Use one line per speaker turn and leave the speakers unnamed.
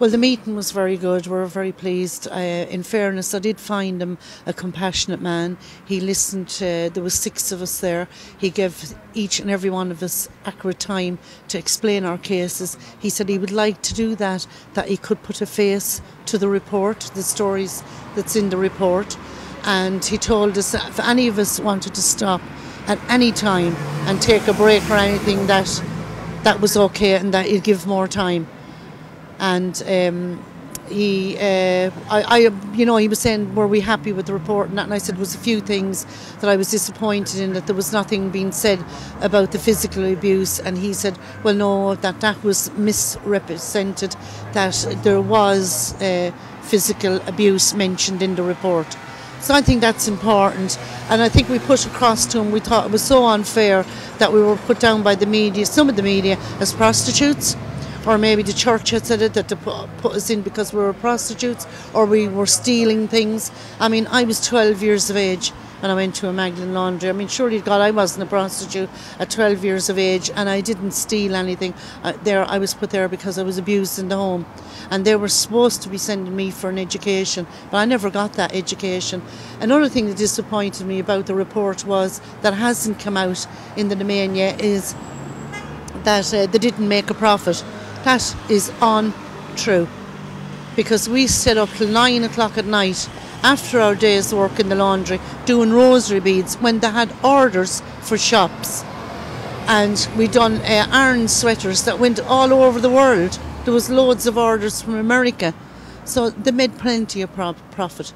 Well, the meeting was very good. We were very pleased. Uh, in fairness, I did find him a compassionate man. He listened to, there were six of us there. He gave each and every one of us accurate time to explain our cases. He said he would like to do that, that he could put a face to the report, the stories that's in the report. And he told us if any of us wanted to stop at any time and take a break or anything, that that was okay and that he'd give more time and um, he, uh, I, I, you know, he was saying, were we happy with the report and that? And I said, was a few things that I was disappointed in, that there was nothing being said about the physical abuse. And he said, well, no, that that was misrepresented, that there was uh, physical abuse mentioned in the report. So I think that's important. And I think we put across to him, we thought it was so unfair that we were put down by the media, some of the media, as prostitutes or maybe the church had said it that to put us in because we were prostitutes or we were stealing things. I mean, I was 12 years of age and I went to a Magdalen laundry. I mean, surely God, I wasn't a prostitute at 12 years of age and I didn't steal anything. Uh, there, I was put there because I was abused in the home. And they were supposed to be sending me for an education, but I never got that education. Another thing that disappointed me about the report was that hasn't come out in the domain yet is that uh, they didn't make a profit. That is untrue. Because we sit up till nine o'clock at night after our day's work in the laundry doing rosary beads when they had orders for shops. And we done uh, iron sweaters that went all over the world. There was loads of orders from America. So they made plenty of profit.